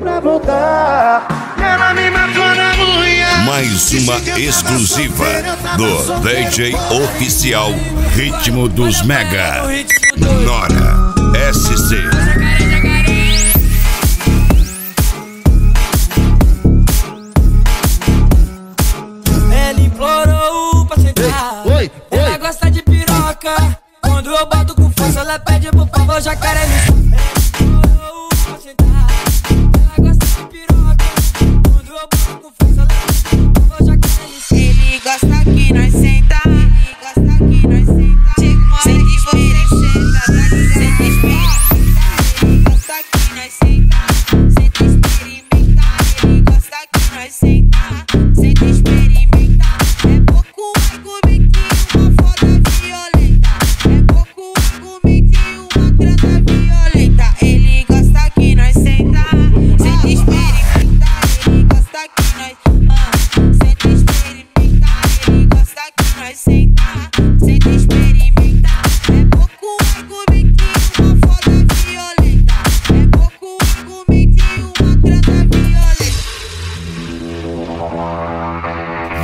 pra voltar. Ela me matou na unha. Mais uma exclusiva do DJ Oficial Ritmo dos Mega. Nora SC. Ela gosta de piroca. Quando eu boto com força, ela pede por favor, jacaré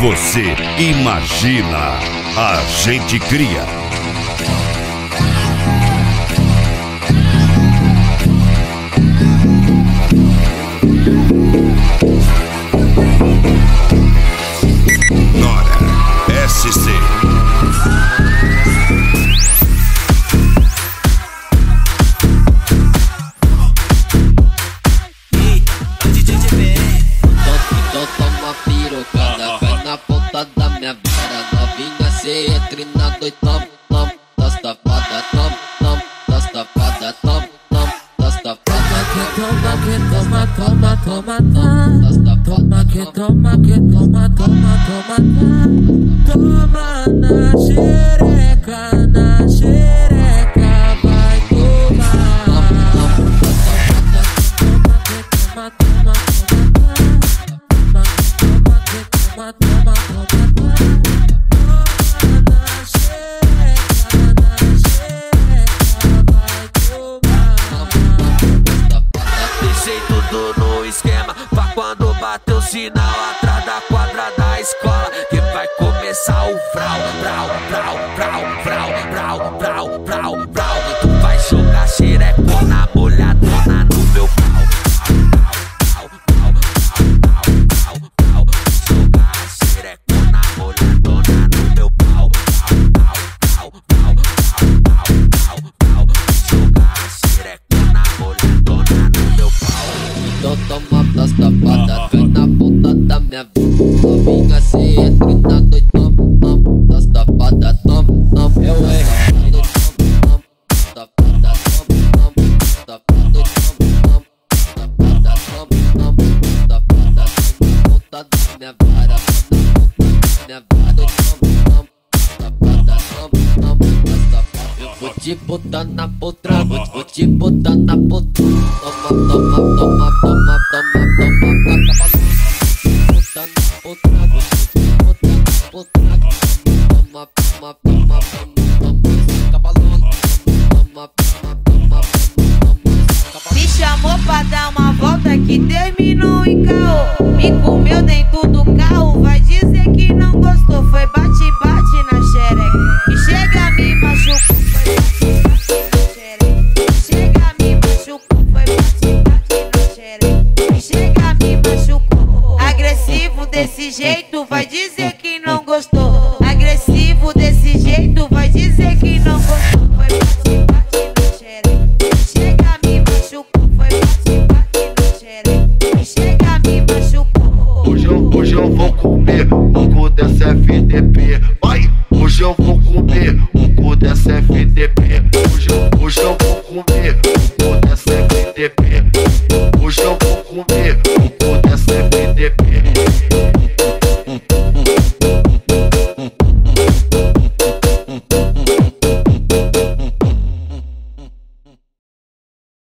Você imagina, a gente cria. Nora SC. Então toma pirocada, entra na noite, tom, tom Das tapadas, tom, tom Das tapadas, tom, tom Das tapadas, Toma que toma, toma, toma, toma. das Toma tapadas, que toma, que toma, o sinal Atrás da quadra da escola Que vai começar o Frau, frau, frau, frau, frau, frau, frau, frau na ponta da minha vara Minha vara, tom, tom Das tapadas, tom, tom Das tapadas Eu vou te botar na potra, vou, te botar na potra Toma, toma, toma, toma, toma, toma Pra cavalo Me chamou pra dar uma volta que terminou em caô. Me comeu dentro do carro, vai dizer que não gostou. Foi bate-bate na xereca. E chega me machucou, desse jeito, vai dizer que não gostou. Dessa FDP. Vai! Hoje eu vou comer o cu dessa FDP. Hoje. Hoje eu vou comer o cu dessa FDP.